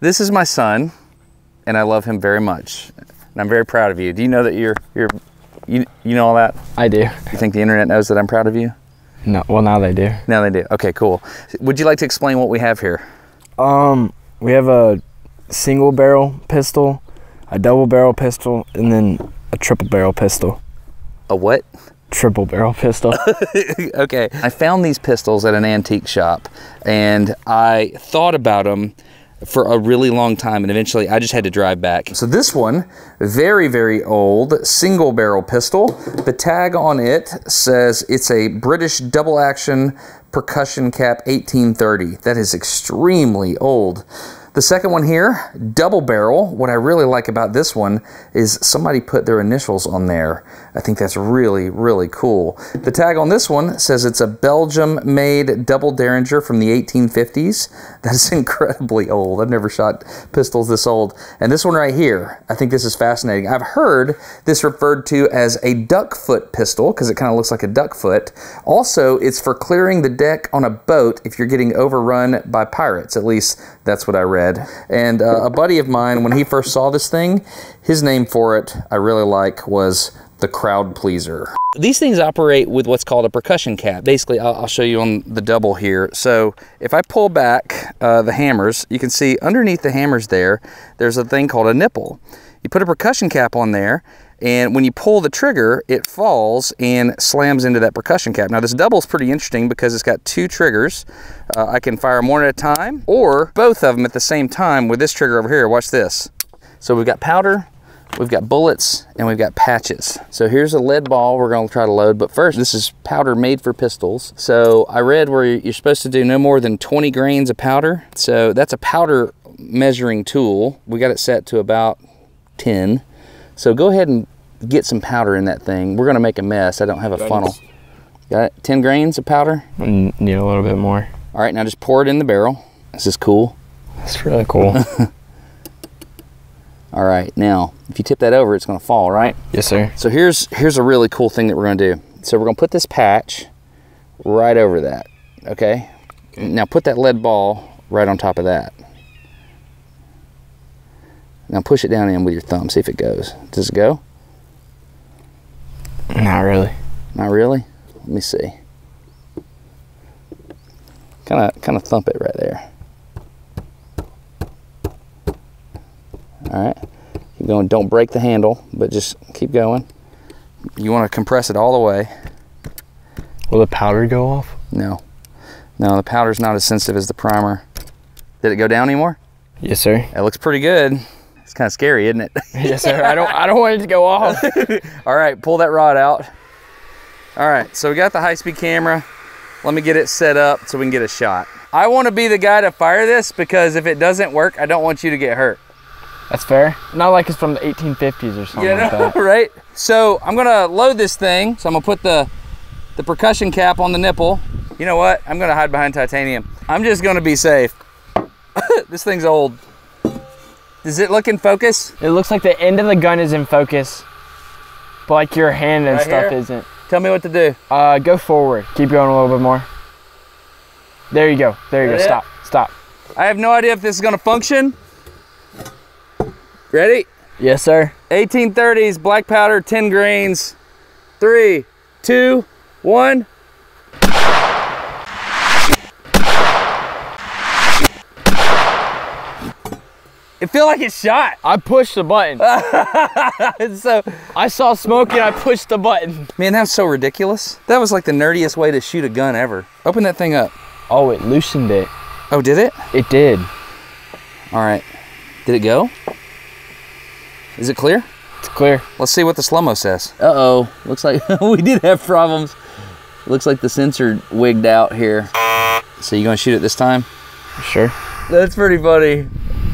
This is my son, and I love him very much. And I'm very proud of you. Do you know that you're, you're, you, you know all that? I do. You think the internet knows that I'm proud of you? No, well now they do. Now they do. Okay, cool. Would you like to explain what we have here? Um, we have a single barrel pistol, a double barrel pistol, and then a triple barrel pistol. A what? Triple barrel pistol. okay. I found these pistols at an antique shop and I thought about them for a really long time and eventually I just had to drive back. So this one, very, very old single barrel pistol. The tag on it says it's a British double action percussion cap 1830. That is extremely old. The second one here, double barrel. What I really like about this one is somebody put their initials on there. I think that's really, really cool. The tag on this one says it's a Belgium-made double Derringer from the 1850s. That is incredibly old. I've never shot pistols this old. And this one right here, I think this is fascinating. I've heard this referred to as a duck foot pistol because it kind of looks like a duck foot. Also, it's for clearing the deck on a boat if you're getting overrun by pirates. At least that's what I read. And uh, a buddy of mine, when he first saw this thing, his name for it, I really like, was the crowd pleaser. These things operate with what's called a percussion cap. Basically, I'll, I'll show you on the double here. So if I pull back uh, the hammers, you can see underneath the hammers there, there's a thing called a nipple. You put a percussion cap on there, and when you pull the trigger, it falls and slams into that percussion cap. Now this double is pretty interesting because it's got two triggers. Uh, I can fire them one at a time or both of them at the same time with this trigger over here. Watch this. So we've got powder, we've got bullets, and we've got patches. So here's a lead ball we're gonna try to load, but first, this is powder made for pistols. So I read where you're supposed to do no more than 20 grains of powder. So that's a powder measuring tool. We got it set to about 10. So go ahead and get some powder in that thing. We're gonna make a mess. I don't have a funnel. Got it? 10 grains of powder? Mm, need a little bit more. All right, now just pour it in the barrel. This is cool. That's really cool. All right, now, if you tip that over, it's gonna fall, right? yes, sir. So here's, here's a really cool thing that we're gonna do. So we're gonna put this patch right over that, okay? Now put that lead ball right on top of that. Now push it down in with your thumb, see if it goes. Does it go? Not really. Not really? Let me see. Kind of, kind of thump it right there. All right. Keep going. Don't break the handle, but just keep going. You want to compress it all the way. Will the powder go off? No. No, the powder's not as sensitive as the primer. Did it go down anymore? Yes, sir. It looks pretty good. It's kind of scary, isn't it? yes, sir. I don't. I don't want it to go off. All right, pull that rod out. All right, so we got the high-speed camera. Let me get it set up so we can get a shot. I want to be the guy to fire this because if it doesn't work, I don't want you to get hurt. That's fair. Not like it's from the 1850s or something You like that. right? So I'm gonna load this thing. So I'm gonna put the the percussion cap on the nipple. You know what? I'm gonna hide behind titanium. I'm just gonna be safe. this thing's old. Does it look in focus? It looks like the end of the gun is in focus, but like your hand and Right stuff here? isn't. Tell me what to do. Uh, go forward. Keep going a little bit more. There you go. There you go. it? Stop. Stop. I have no idea if this is gonna function. Ready? Yes, sir. 1830s black powder, 10 grains. Three, two, one. It feel like it shot. I pushed the button. So I saw smoke and I pushed the button. man, that was so ridiculous. That was like the nerdiest way to shoot a gun ever. Open that thing up. Oh, it loosened it. Oh, did it? It did. All right. Did it go? Is it clear? It's clear. Let's see what the slow-mo says. Uh-oh, looks like we did have problems. Looks like the sensor wigged out here. So you gonna shoot it this time? Sure. That's pretty funny.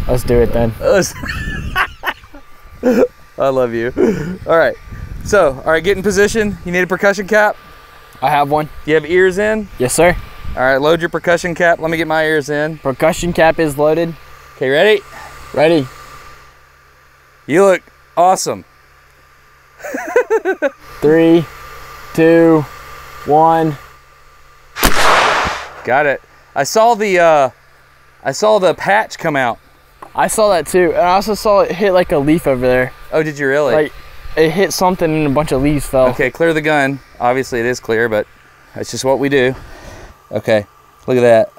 Let's do it then. I love you. All right. So, all right, get in position. You need a percussion cap. I have one. You have ears in. Yes, sir. All right, load your percussion cap. Let me get my ears in. Percussion cap is loaded. Okay, ready? Ready. You look awesome. Three, two, one. Got it. I saw the uh, I saw the patch come out. I saw that too, and I also saw it hit like a leaf over there. Oh, did you really? Like it hit something, and a bunch of leaves fell. Okay, clear the gun. Obviously, it is clear, but that's just what we do. Okay, look at that.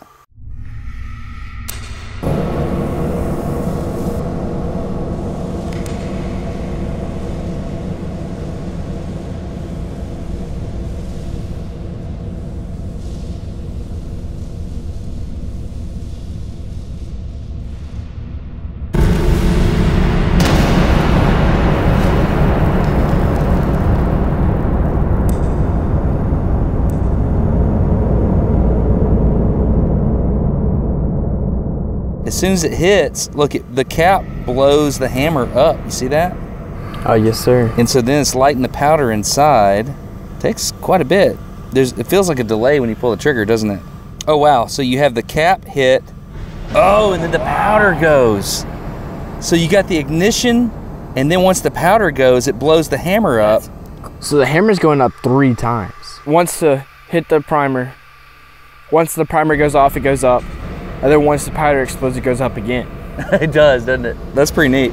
Soon as it hits, look, it, the cap blows the hammer up. You see that? Oh yes, sir. And so then it's lighting the powder inside. Takes quite a bit. There's it feels like a delay when you pull the trigger, doesn't it? Oh wow, so you have the cap hit. Oh, and then the powder goes. So you got the ignition, and then once the powder goes, it blows the hammer up. So the hammer's going up three times. Once to hit the primer, once the primer goes off, it goes up. And then once the powder explodes, it goes up again. it does, doesn't it? That's pretty neat.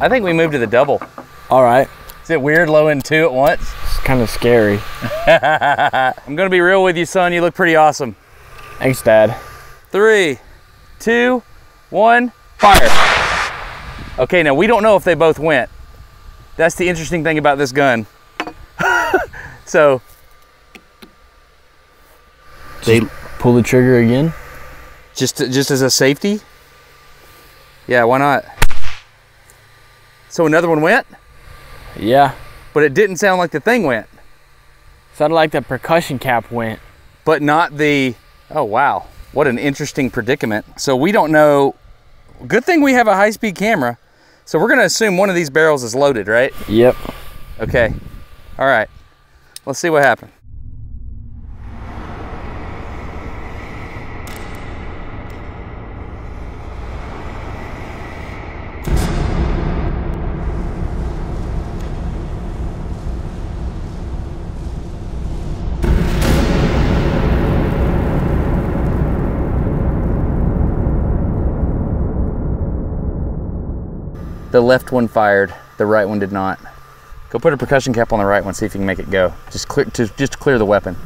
I think we moved to the double. All right. Is it weird low and two at once? It's kind of scary. I'm gonna be real with you, son. You look pretty awesome. Thanks, Dad. Three, two, one, fire. Okay, now we don't know if they both went. That's the interesting thing about this gun. so They pull the trigger again. Just just as a safety. Yeah, why not? So another one went, Yeah. but it didn't sound like the thing went, Sounded like the percussion cap went. but not the. Oh wow, what an interesting predicament. So we don't know. Good thing we have a high-speed camera. So we're gonna assume one of these barrels is loaded, right? Yep. Okay. All right. Let's see what happened. The left one fired, the right one did not. Go put a percussion cap on the right one, see if you can make it go. Just clear, to, just clear the weapon.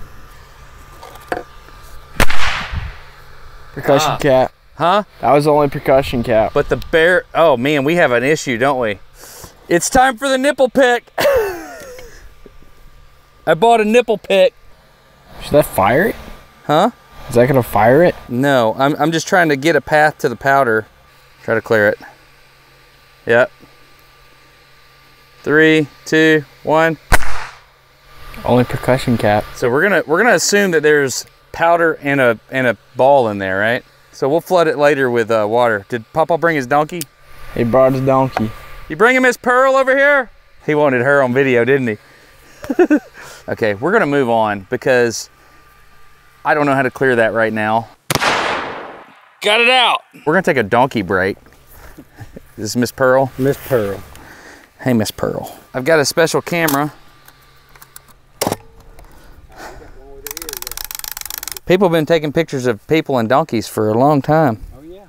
Percussion Ah. cap. Huh? That was the only percussion cap. But the bear, oh man, we have an issue, don't we? It's time for the nipple pick. I bought a nipple pick. Should that fire it? Huh? Is that gonna fire it? No, I'm, I'm just trying to get a path to the powder. Try to clear it. Yep. Three, two, one. Only percussion cap. So we're gonna we're gonna assume that there's powder and a and a ball in there, right? So we'll flood it later with uh, water. Did Papa bring his donkey? He brought his donkey. You bring him Miss Pearl over here? He wanted her on video, didn't he? okay, we're gonna move on because I don't know how to clear that right now. Got it out. We're gonna take a donkey break. This is Miss Pearl. Miss Pearl. Hey, Miss Pearl. I've got a special camera. People have been taking pictures of people and donkeys for a long time. Oh yeah.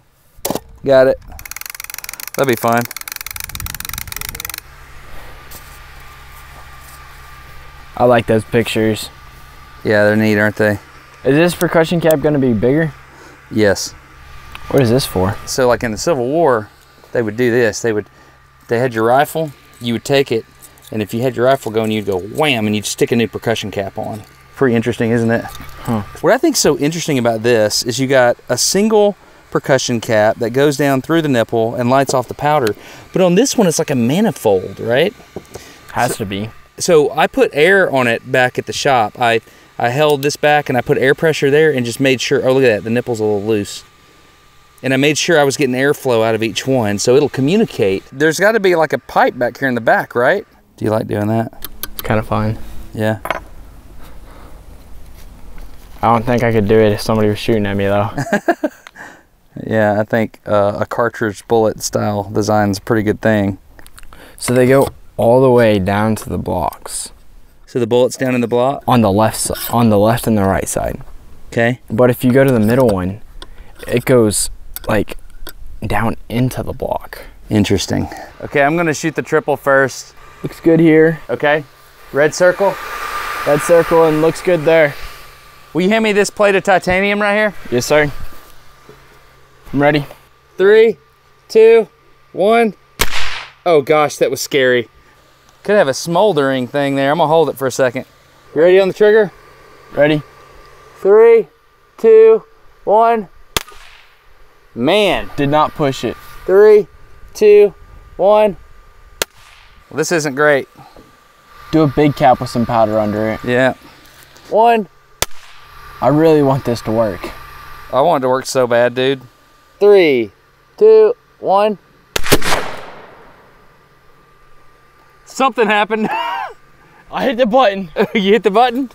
Got it. That'd be fun. I like those pictures. Yeah, they're neat, aren't they? Is this percussion cap gonna be bigger? Yes. What is this for? So, like in the Civil War, they would do this. They would, they had your rifle. You would take it, and if you had your rifle going, you'd go wham, and you'd stick a new percussion cap on. Pretty interesting, isn't it? Huh. What I think's so interesting about this is you got a single percussion cap that goes down through the nipple and lights off the powder. But on this one, it's like a manifold, right? Has to be. So I put air on it back at the shop. I I held this back and I put air pressure there and just made sure. Oh, look at that. The nipple's a little loose. And I made sure I was getting airflow out of each one, so it'll communicate. There's got to be like a pipe back here in the back, right? Do you like doing that? It's kind of fun. Yeah. I don't think I could do it if somebody was shooting at me though. Yeah, I think uh, a cartridge bullet style design is a pretty good thing. so they go all the way down to the blocks So the bullet's down in the block. on the left on the left and the right side. Okay. But if you go to the middle one, it goes like down into the block. Interesting. Okay, I'm gonna shoot the triple first. Looks good here. Okay, red circle. Red circle and looks good there. Will you hand me this plate of titanium right here? Yes, sir. I'm ready. Three, two, one. Oh gosh, that was scary. Could have a smoldering thing there. I'm gonna hold it for a second. You ready on the trigger? Ready? Three, two, one. Man, Did not push it. three, two, one. Well, this isn't great. Do a big cap with some powder under it. Yeah. One. I really want this to work. I want it to work so bad, dude. Three, two, one. Something happened. I hit the button. you hit the button?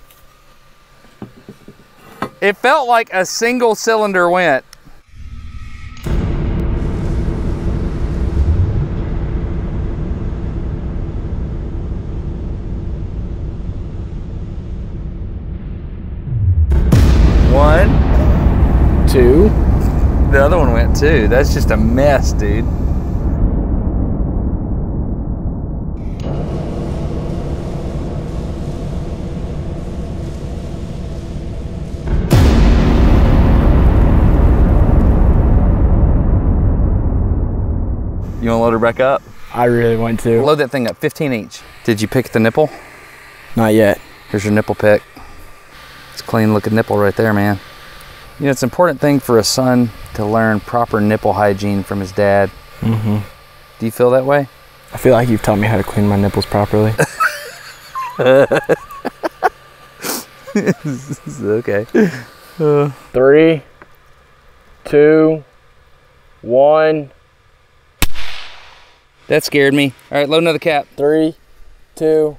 It felt like a single cylinder went. One. Two. The other one went too. That's just a mess, dude. You want to load her back up? I really want to. Load that thing up, 15 each. Did you pick the nipple? Not yet. Here's your nipple pick. It's a clean looking nipple right there, man. You know, it's an important thing for a son to learn proper nipple hygiene from his dad. Mm-hmm. Do you feel that way? I feel like you've taught me how to clean my nipples properly. okay. Three, two, one, That scared me. All right, load another cap. three, two,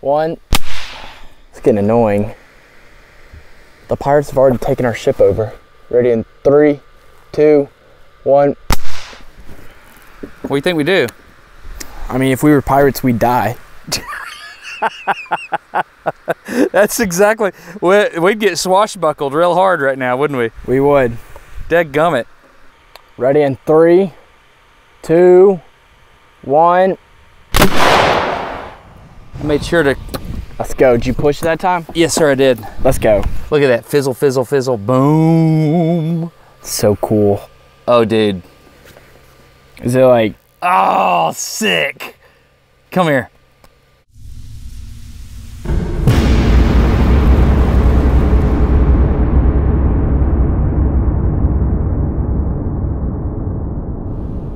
one. It's getting annoying. The pirates have already taken our ship over. Ready in three, two, one. What do you think we do? I mean, if we were pirates, we'd die. That's exactly. we- We'd get swashbuckled real hard right now, wouldn't we? We would. Dead gummit. Ready in three, two, one. I made sure to. Let's go. Did you push that time? Yes, sir, I did. Let's go. Look at that fizzle, fizzle, fizzle. Boom. So cool. Oh, dude. Is it like Oh, sick. Come here.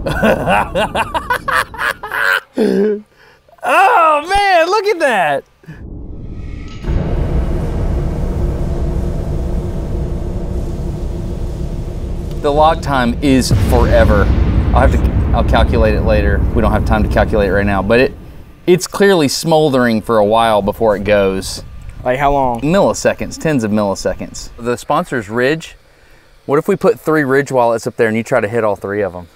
oh man, look at that. The lock time is forever. I'll have to I'll calculate it later. We don't have time to calculate it right now, but it it's clearly smoldering for a while before it goes. like how long? Milliseconds, tens of milliseconds. The sponsor's Ridge. What if we put three Ridge wallets up there and you try to hit all three of them?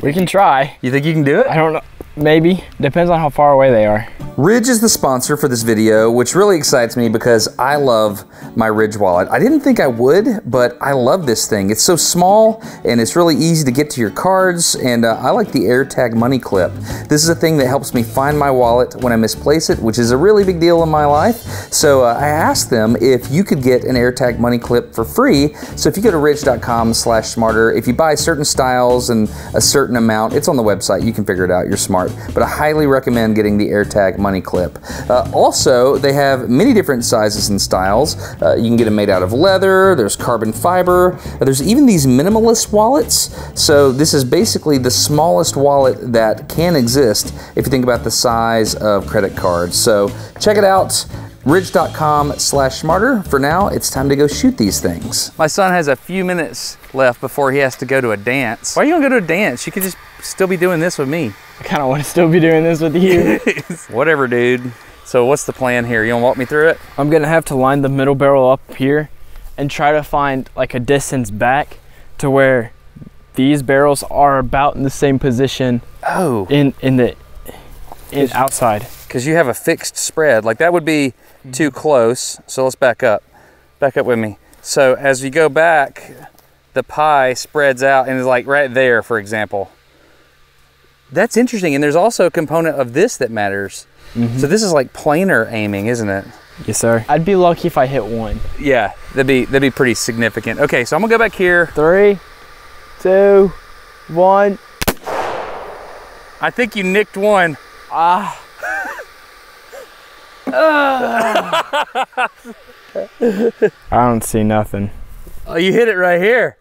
We can try. You think you can do it? I don't know. Maybe. Depends on how far away they are. Ridge is the sponsor for this video, which really excites me because I love my Ridge wallet. I didn't think I would, but I love this thing. It's so small and it's really easy to get to your cards, and uh, I like the AirTag money clip. This is a thing that helps me find my wallet when I misplace it, which is a really big deal in my life. So uh, I asked them if you could get an AirTag money clip for free. So if you go to ridge.com slash smarter, if you buy certain styles and a certain amount, it's on the website. You can figure it out. You're smart. But I highly recommend getting the AirTag money clip. Uh, also, they have many different sizes and styles. Uh, you can get them made out of leather, there's carbon fiber, uh, there's even these minimalist wallets. So, this is basically the smallest wallet that can exist if you think about the size of credit cards. So, check it out ridge.com slash smarter. For now, it's time to go shoot these things. My son has a few minutes left before he has to go to a dance. Why are you gonna go to a dance? You could just still be doing this with me. I kind of want to still be doing this with you. Whatever, dude. So what's the plan here? You wanna walk me through it? I'm gonna have to line the middle barrel up here and try to find like a distance back to where these barrels are about in the same position Oh, in in the in outside. because you have a fixed spread. Like that would be mm-hmm. too close. So let's back up. Back up with me. So as you go back, the pie spreads out and is like right there, for example. That's interesting. And there's also a component of this that matters. So this is like planar aiming, isn't it? Yes, sir. I'd be lucky if I hit one. Yeah, that'd be that'd be pretty significant. Okay, so I'm gonna go back here. Three, two, one. I think you nicked one. Ah. I don't see nothing. Oh, you hit it right here.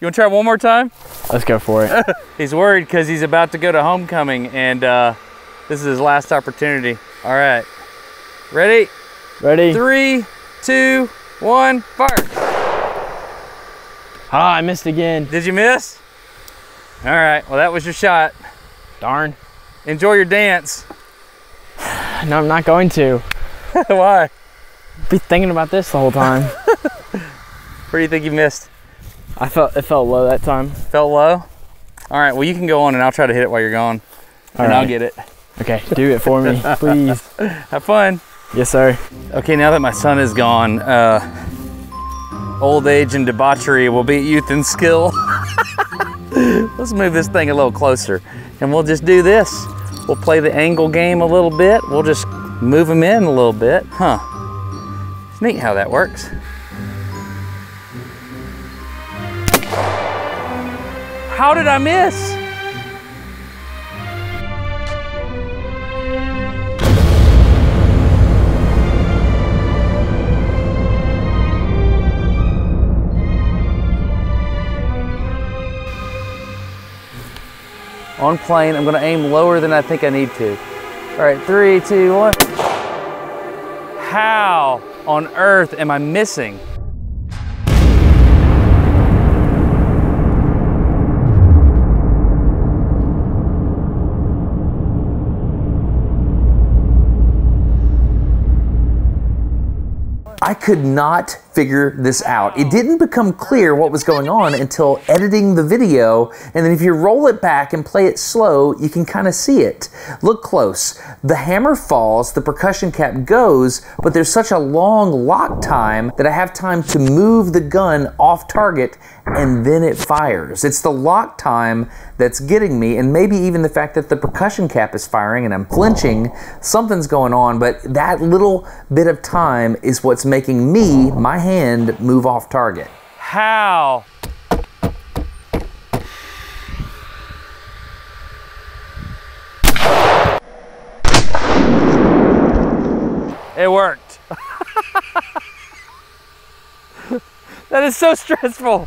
You wanna try one more time? Let's go for it. He's worried because he's about to go to homecoming and uh, this is his last opportunity. All right, ready? Ready? Three, two, one, fire. Ah, I missed again. Did you miss? All right, well, that was your shot. Darn. Enjoy your dance. No, I'm not going to. Why? Be thinking about this the whole time. Where do you think you missed? I felt it felt low that time. Felt low? All right, well, you can go on and I'll try to hit it while you're gone. All and I'll get it. Okay, do it for me, please. Have fun. Yes, sir. Okay, now that my son is gone, uh, old age and debauchery will beat youth and skill. Let's move this thing a little closer and we'll just do this. We'll play the angle game a little bit. We'll just move them in a little bit. Huh. It's neat how that works. How did I miss? On plane, I'm gonna aim lower than I think I need to. All right, three, two, one. How on earth am I missing? I could not figure this out. It didn't become clear what was going on until editing the video, and then if you roll it back and play it slow, you can kind of see it. Look close. The hammer falls, the percussion cap goes, but there's such a long lock time that I have time to move the gun off target and then it fires. It's the lock time that's getting me, and maybe even the fact that the percussion cap is firing and I'm flinching. Something's going on, but that little bit of time is what's making me, my hand, move off target. How? It worked. that is so stressful.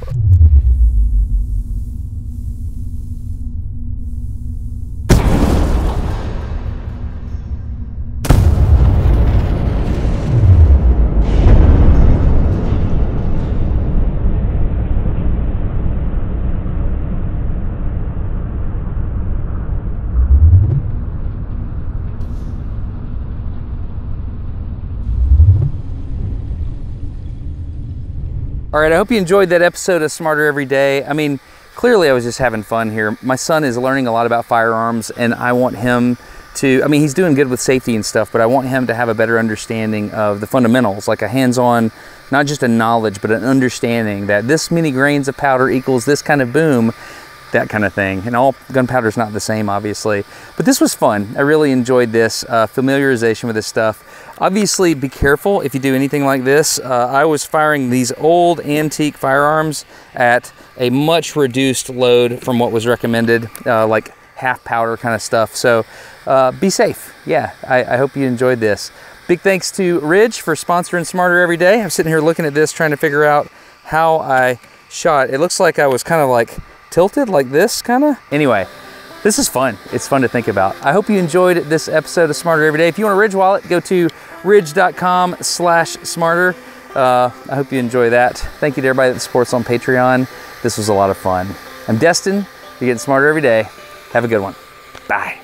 All right, I hope you enjoyed that episode of Smarter Every Day. I mean, clearly I was just having fun here. My son is learning a lot about firearms, and I want him to, I mean, he's doing good with safety and stuff, but I want him to have a better understanding of the fundamentals, like a hands on, not just a knowledge, but an understanding that this many grains of powder equals this kind of boom that kind of thing. And all gunpowder is not the same, obviously. But this was fun. I really enjoyed this uh, familiarization with this stuff. Obviously, be careful if you do anything like this. Uh, I was firing these old antique firearms at a much reduced load from what was recommended, uh, like half powder kind of stuff. So uh, be safe. Yeah, I, I hope you enjoyed this. Big thanks to Ridge for sponsoring Smarter Every Day. I'm sitting here looking at this, trying to figure out how I shot. It looks like I was kind of like tilted like this kind of. Anyway, this is fun. It's fun to think about. I hope you enjoyed this episode of Smarter Every Day. If you want a Ridge wallet, go to ridge.com slash smarter. Uh, I hope you enjoy that. Thank you to everybody that supports on Patreon. This was a lot of fun. I'm Destin. You're getting smarter every day. Have a good one. Bye.